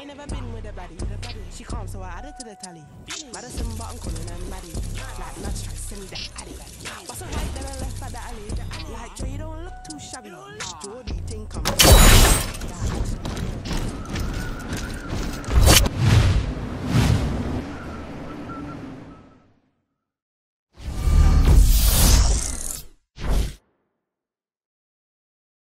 ain't never been with a baddie. She calm, so I added to the tally. Madison, but I'm calling her Maddie. Like,